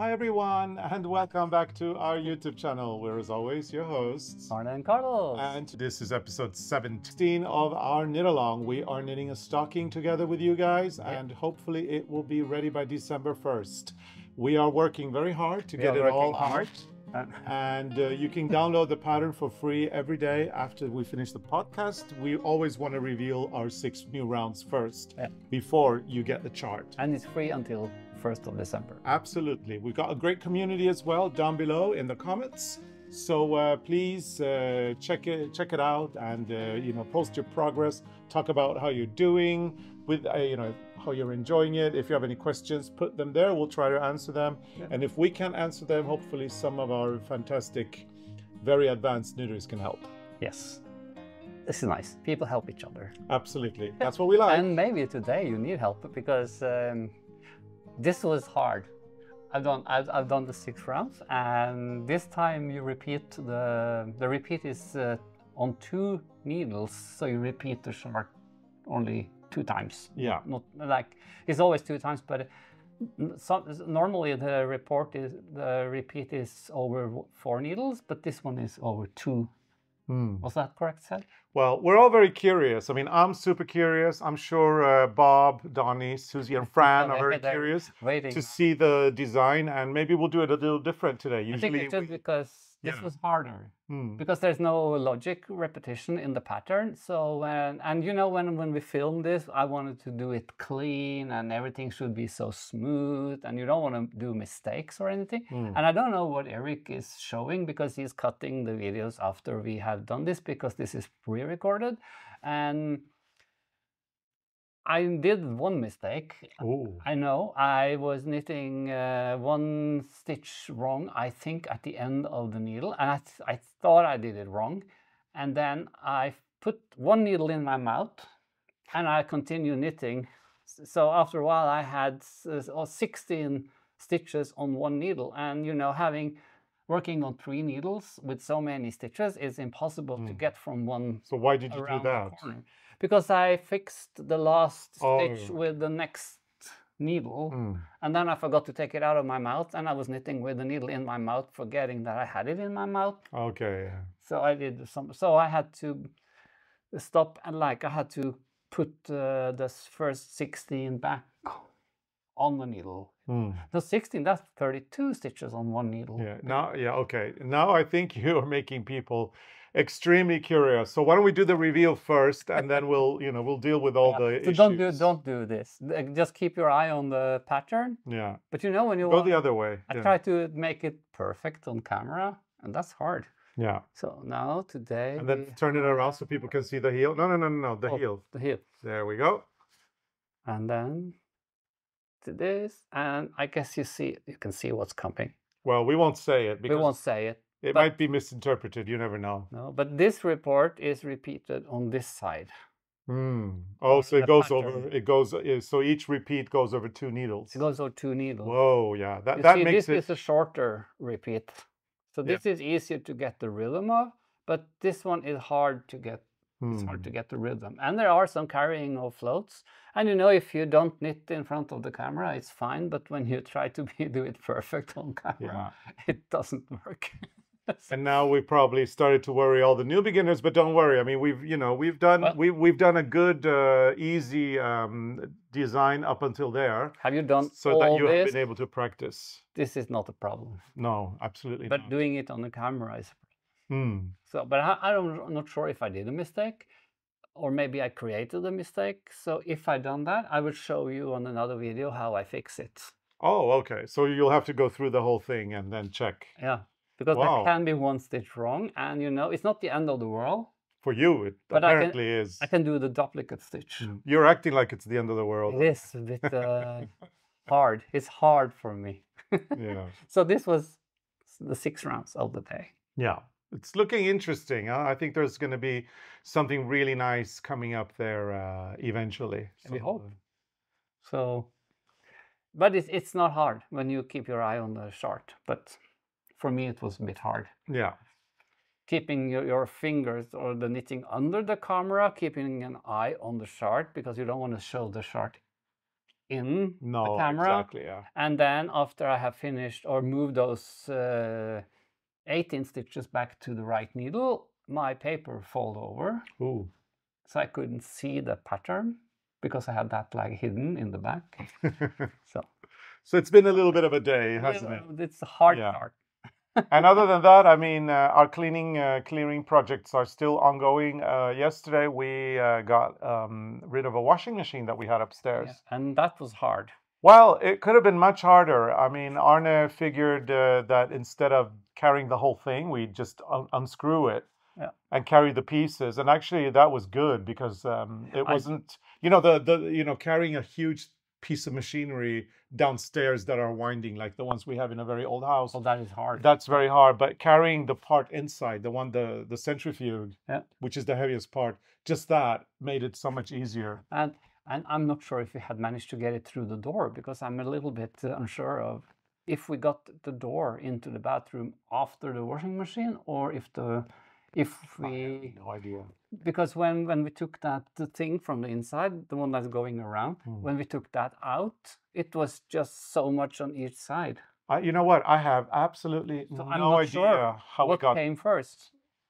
Hi everyone, and welcome back to our YouTube channel. We're as always your hosts. Arne and Carlos. And this is episode 17 of our knit along. We are knitting a stocking together with you guys, and hopefully it will be ready by December 1st. We are working very hard to We get it all hard. out. And uh, you can download the pattern for free every day after we finish the podcast. We always want to reveal our six new rounds first Yeah. before you get the chart. and it's free until 1st of December. Absolutely. We've got a great community as well down below in the comments. So uh, please uh, check it check it out and uh, you know post your progress. Talk about how you're doing with uh, you know how you're enjoying it. If you have any questions, put them there. We'll try to answer them. And if we can answer them, hopefully some of our fantastic, very advanced knitters can help. Yes. This is nice. People help each other. Absolutely. That's what we like. And maybe today you need help because um, this was hard. I've done I've, I've done the six rounds, and this time you repeat the the repeat is uh, on two needles, so you repeat the short only two times. yeah. Not like it's always two times, but some, normally the report is the repeat is over four needles, but this one is over two. Hmm. Was that correct, said? Well, we're all very curious. I mean, I'm super curious. I'm sure uh, Bob, Donnie, Susie, and Fran are very curious Waiting. to see the design, and maybe we'll do it a little different today. Usually, I think it's just we- because this Yeah. was harder Hmm. because there's no logic repetition in the pattern. So when and you know when when we filmed this, I wanted to do it clean and everything should be so smooth, and you don't want to do mistakes or anything. Hmm. And I don't know what Eric is showing because he's cutting the videos after we have done this because this is pre-recorded, and I did one mistake. Ooh. I know I was knitting uh, one stitch wrong, I think, at the end of the needle, and I, th- I thought I did it wrong. And then I put one needle in my mouth and I continue knitting. So after a while, I had oh, 16 stitches on one needle. And you know, having working on three needles with so many stitches is impossible to Mm. get from one So why did you do that? because I fixed the last stitch Oh. with the next needle Hmm. and then I forgot to take it out of my mouth and I was knitting with the needle in my mouth forgetting that I had it in my mouth Okay. so I did some so I had to stop and like I had to put uh, the first 16 back on the needle Hmm. the 16 that's 32 stitches on one needle Yeah. Now, yeah. Okay. Now I think you are making people extremely curious. So why don't we do the reveal first, and then we'll, you know, we'll deal with all Yeah. the so issues. don't do don't do this just keep your eye on the pattern Yeah. but you know when you Go want- the other way. I yeah. try to make it perfect on camera, and that's hard. Yeah. So now today, And then turn it around so people can see the heel. No, no, no, no, no. The Oh. heel. the heel, There we go. and then to this, and I guess you see you can see what's coming. Well, we won't say it We won't say it, it might be misinterpreted. You never know. no. But this report is repeated on this side. Hmm. Oh, so it goes pattern. over. It goes. So each repeat goes over two needles. It goes over two needles. Whoa, yeah. That You that see, makes this it. is a shorter repeat, so Yeah. this is easier to get the rhythm of. But this one is hard to get It's hard Hmm. to get the rhythm. And there are some carrying of floats. And you know, if you don't knit in front of the camera, it's fine. But when you try to be, do it perfect on camera, it doesn't work. And now we probably started to worry all the new beginners, but don't worry. I mean, we've you know we've done Well- we we've done a good uh, easy um, design up until there, Have you done so that you have been able to practice. This is not a problem. No, absolutely But not. doing it on the camera is Hmm. So. But I, I don't, I'm not sure if I did a mistake, or maybe I created a mistake. So if I done that, I will show you on another video how I fix it. Oh, okay. So you'll have to go through the whole thing and then check. Yeah, because Wow. there can be one stitch wrong, and you know, it's not the end of the world. For you, it But I can- apparently is. I can do the duplicate stitch. Mm. You're acting like it's the end of the world. It is a bit uh, hard. It's hard for me. Yeah. So this was the six rounds of the day. Yeah. It's looking interesting. Huh? I think there's going to be something really nice coming up there uh, eventually. We So, hope. uh, So, but it's it's not hard when you keep your eye on the chart. But for me, it was a bit hard. Yeah. Keeping your, your fingers or the knitting under the camera, keeping an eye on the chart because you don't want to show the chart in No, the camera. exactly. Yeah. And then after I have finished or moved those uh, 18 stitches back to the right needle, my paper fold over. Ooh. So I couldn't see the pattern because I had that like hidden in the back. So so it's been a little bit of a day, hasn't it? it's a hard Yeah. start. and other than that, I mean, uh, our cleaning uh, clearing projects are still ongoing. Uh, yesterday, we uh, got um, rid of a washing machine that we had upstairs. Yeah, And that was hard. Well, it could have been much harder. I mean, Arne figured uh, that instead of carrying the whole thing, we'd just un- unscrew it Yeah. and carry the pieces. And actually, that was good because um, it wasn't, you know, the the you know carrying a huge piece of machinery downstairs that are winding like the ones we have in a very old house. So that is hard. That's very hard. But carrying the part inside, the one the the centrifuge, Yeah. which is the heaviest part, just that made it so much easier. and and I'm not sure if we had managed to get it through the door because I'm a little bit uh, unsure of if we got the door into the bathroom after the washing machine or if the if we No idea. because when when we took that the thing from the inside the one that's going around Hmm. when we took that out it was just so much on each side I, you know what? I have absolutely So no I'm not idea sure how what got. came first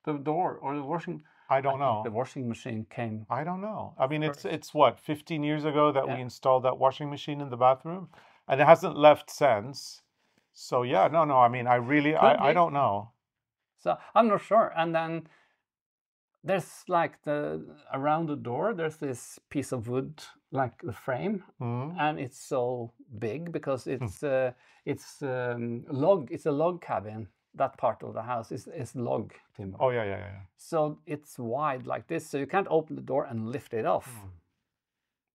the door or the washing I don't think know. the washing machine came I don't know. I mean, it's first. it's what 15 years ago that we installed that washing machine in the bathroom, and it hasn't left since. So yeah, no, no. I mean, I really, I, I don't know. So I'm not sure. And then there's like the around the door, there's this piece of wood, like the frame, Mhm. and it's so big because Hmm. it's uh, it's um, log. It's a log cabin. That part of the house is is log timber. Oh yeah, yeah, yeah. So it's wide like this, so you can't open the door and lift it off. Mm.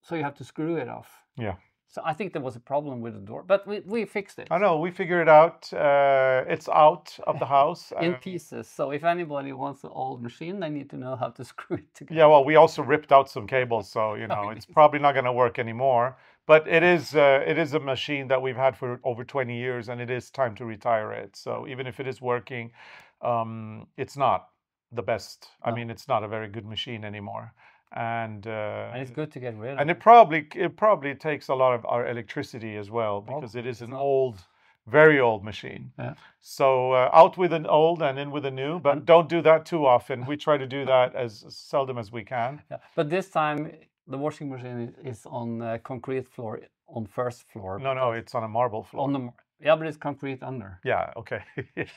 So you have to screw it off. Yeah. So I think there was a problem with the door, but we, we fixed it I know. We figured it out. Uh, it's out of the house. in pieces. So if anybody wants an old machine, they need to know how to screw it together. Yeah, well, we also ripped out some cables, so you know it's probably not going to work anymore. But it is uh, it is a machine that we've had for over 20 years, and it is time to retire it. So even if it is working, um, it's not the best. I mean, it's not a very good machine anymore, and uh, And it's good to get rid of. and it. probably it probably takes a lot of our electricity as well because it is an old, very old machine. Yeah. So uh, out with an old and in with a new, but And- don't do that too often. We try to do that as seldom as we can. Yeah. But this time the washing machine is on concrete floor on first floor. No, no, it's on a marble floor. On the yeah, but it's concrete under. Yeah, okay.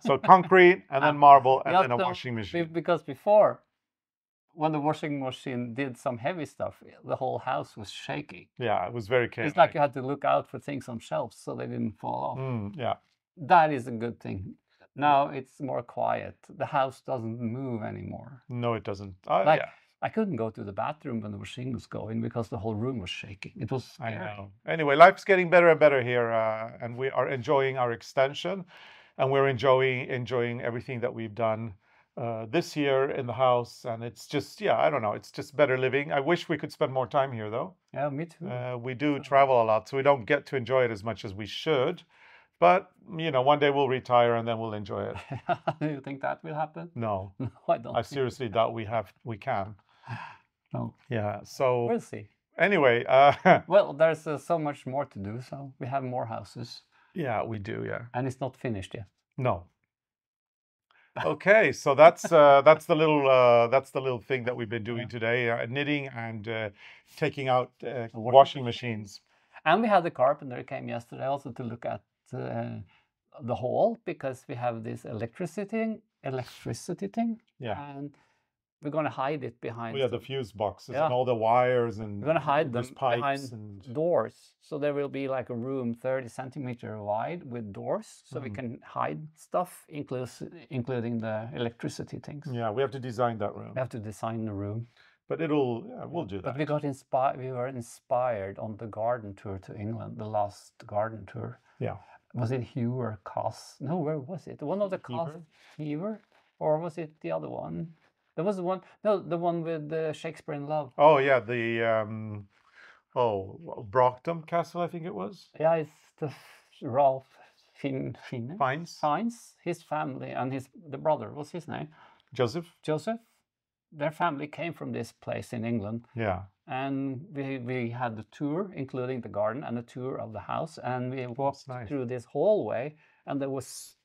so concrete and then marble and Yeah, then a washing machine. because before, when the washing machine did some heavy stuff, the whole house was shaking. Yeah, it was very chaotic. It's like you had to look out for things on shelves so they didn't fall off. Mm, yeah. That is a good thing. Now it's more quiet. The house doesn't move anymore. No, it doesn't. Uh, Like yeah, I couldn't go to the bathroom when the machine was going because the whole room was shaking. It was I know. Anyway, life's getting better and better here, uh, and we are enjoying our extension, and we're enjoying enjoying everything that we've done uh, this year in the house. And it's just, yeah, I don't know, it's just better living. I wish we could spend more time here, though. Yeah, me too. Uh, we do travel a lot, so we don't get to enjoy it as much as we should. But you know, one day we'll retire and then we'll enjoy it. Do you think that will happen? No, No, I don't. I seriously doubt we have we can. No. Yeah. So We'll see. anyway, uh, Well, there's uh, so much more to do, so we have more houses, yeah, we do. Yeah. and it's not finished yet. No. Okay, so that's uh, that's the little uh, that's the little thing that we've been doing Yeah. today: uh, knitting and uh, taking out uh, washing machines. And we had the carpenter came yesterday also to look at uh, the hall because we have this electricity electricity thing, Yeah. and we're going to hide it behind We have the fuse boxes Yeah. and all the wires and We're gonna hide them pipes behind and doors. So there will be like a room 30 centimeter wide with doors, so we Mhm. can hide stuff, including the electricity things. yeah, we have to design that room. We have to design the room. But it'll yeah, we'll do that. But we got inspired. We were inspired on the garden tour to England, the last garden tour. Yeah. Was it Hewer Cos? No, where was it? One of the Cos Hever? Hewer, or was it the other one? There was one. No, the one with uh, Shakespeare in Love. Oh yeah, the um, oh Broughton Castle, I think it was. Yeah, it's the Ralph Fin Fiennes. Fines, Fiennes, his family and his the brother. What's his name? Joseph. Joseph. their family came from this place in England, Yeah. and we we had the tour, including the garden and the tour of the house, and we walked nice. through this hallway, and there was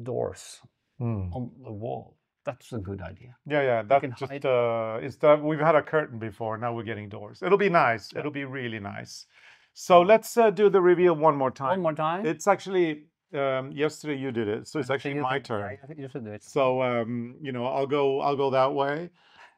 doors Mm. on the wall. That's a good idea. Yeah, yeah. can That just uh, instead of, we've had a curtain before. Now we're getting doors. It'll be nice. It'll be really nice. So let's uh, do the reveal one more time. One more time. It's actually um, yesterday you did it, so it's actually my turn. yeah, You should do it. So um, you know, I'll go I'll go that way,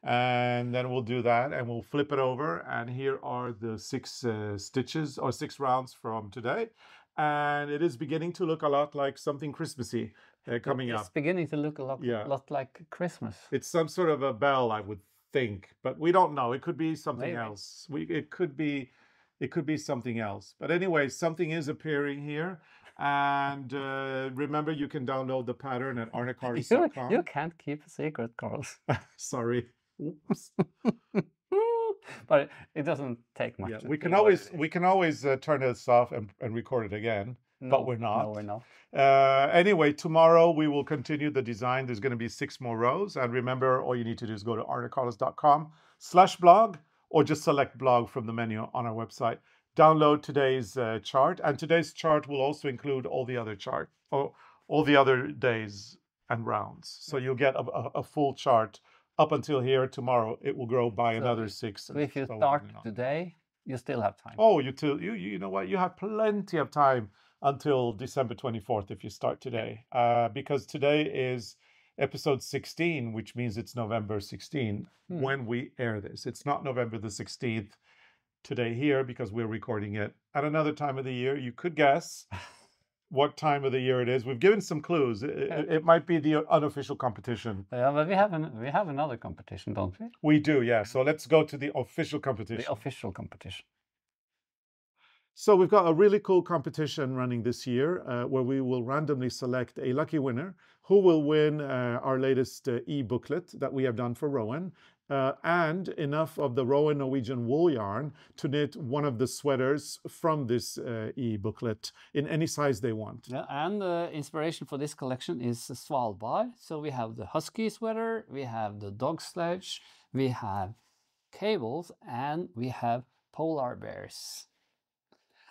and then we'll do that, and we'll flip it over. And here are the six uh, stitches or six rounds from today, and it is beginning to look a lot like something Christmassy uh, coming it's up. beginning to look a lot, Yeah. lot like Christmas. It's some sort of a bell, I would think, but we don't know. It could be something Maybe. else. We it could be it could be something else. But anyway, something is appearing here. And uh, remember, you can download the pattern at You, arnecarlos.com. you can't keep a secret, Carlos. Sorry. But it, doesn't take much. Yeah, we can see what always we can always turn this off and, and record it again. But we're not. No, we're not. Uh, anyway, tomorrow we will continue the design. There's going to be six more rows. And remember, all you need to do is go to arnecarlos.com slash blog or just select blog from the menu on our website. Download today's uh, chart. And today's chart will also include all the other chart, or all the other days and rounds. So you'll get a, a, a full chart up until here. Tomorrow it will grow by So another six. So if you so start today, you still have time. Oh, you till you you know what? You have plenty of time until December twenty fourth if you start today, uh, because today is episode sixteen, which means it's November sixteen Hmm. when we air this. It's not November the sixteenth today here because we're recording it at another time of the year. You could guess what time of the year it is. We've given some clues. It, it- it might be the unofficial competition. Yeah, but we have an, we have another competition, don't we? We do, yeah. So let's go to the official competition. The official competition. So we've got a really cool competition running this year uh, where we will randomly select a lucky winner who will win uh, our latest uh, e-booklet that we have done for Rowan uh, and enough of the Rowan Norwegian wool yarn to knit one of the sweaters from this uh, e-booklet in any size they want. Yeah, and the inspiration for this collection is Svalbard. So we have the husky sweater, we have the dog sledge, we have cables, and we have polar bears.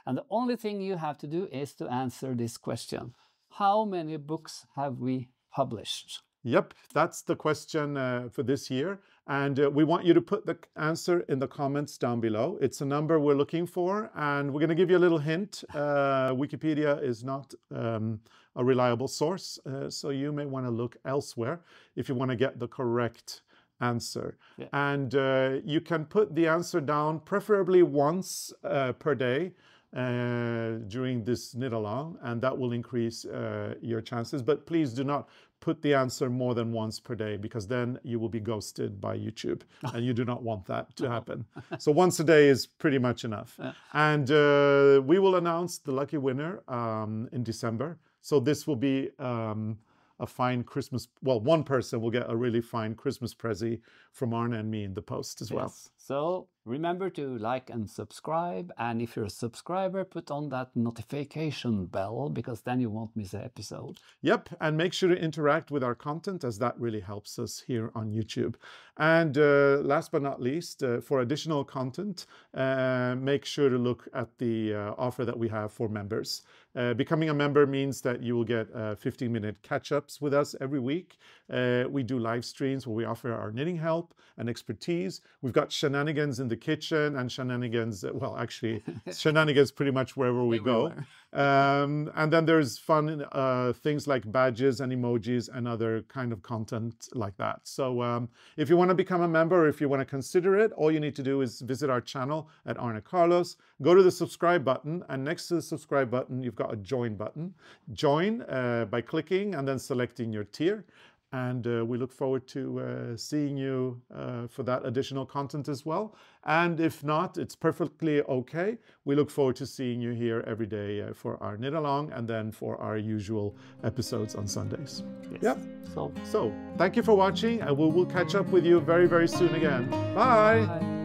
And the only thing you have to do is to answer this question. How many books have we published? Yep, that's the question uh, for this year. And uh, we want you to put the answer in the comments down below. It's a number we're looking for. And we're going to give you a little hint. Uh, Wikipedia is not um, a reliable source. Uh, so you may want to look elsewhere if you want to get the correct answer. Yeah. And uh, you can put the answer down preferably once uh, per day during this knit along, and that will increase uh, your chances. But please do not put the answer more than once per day because then you will be ghosted by YouTube, and you do not want that to happen. so once a day is pretty much enough. Yeah. And uh, we will announce the lucky winner um, in December. So this will be um, a fine Christmas. Well, one person will get a really fine Christmas prezi from Arne and me in the post as well. Yes. So remember to like and subscribe. And if you're a subscriber, put on that notification bell because then you won't miss an episode. Yep, and make sure to interact with our content as that really helps us here on YouTube. And uh, last but not least, uh, for additional content, uh, make sure to look at the uh, offer that we have for members. Uh, becoming a member means that you will get uh, 15 minute catch ups with us every week. Uh, we do live streams where we offer our knitting help and expertise. We've got shenanigans in the kitchen and shenanigans, uh, well, actually, shenanigans pretty much wherever we go. Um, and then there's fun uh, things like badges and emojis and other kind of content like that. So um, if you want to become a member, or if you want to consider it, all you need to do is visit our channel at Arne Carlos, go to the subscribe button, and next to the subscribe button, you've got a join button. Join uh, by clicking and then selecting your tier. And uh, we look forward to uh, seeing you uh, for that additional content as well. And if not, it's perfectly okay. We look forward to seeing you here every day uh, for our knit along and then for our usual episodes on Sundays. Yes. Yep. So So thank you for watching, and we will catch up with you very, very soon again. Bye. bye.